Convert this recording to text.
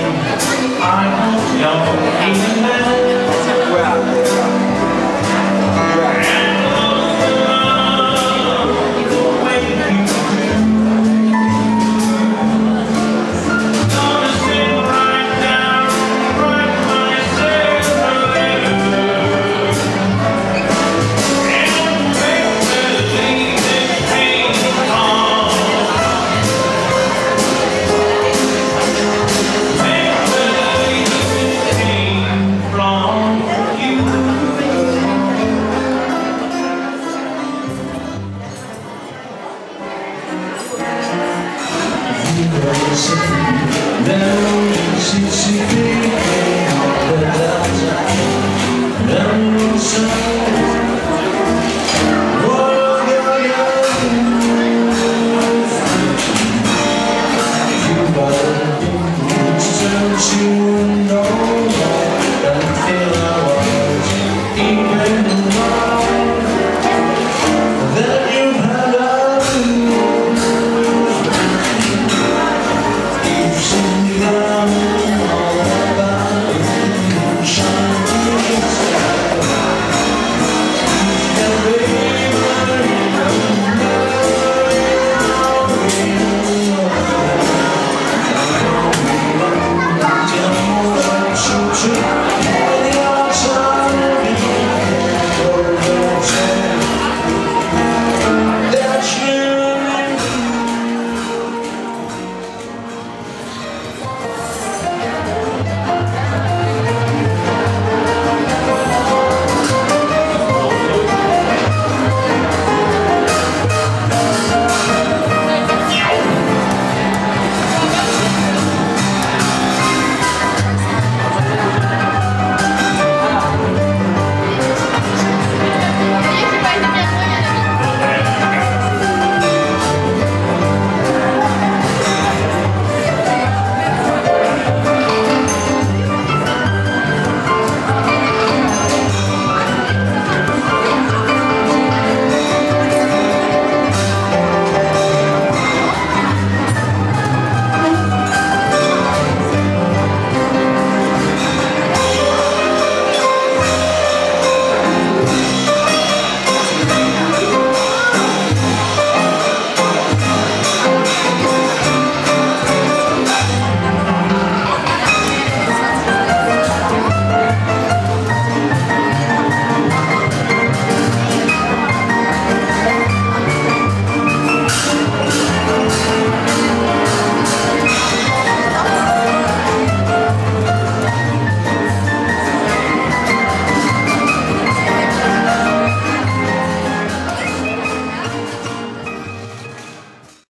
I don't know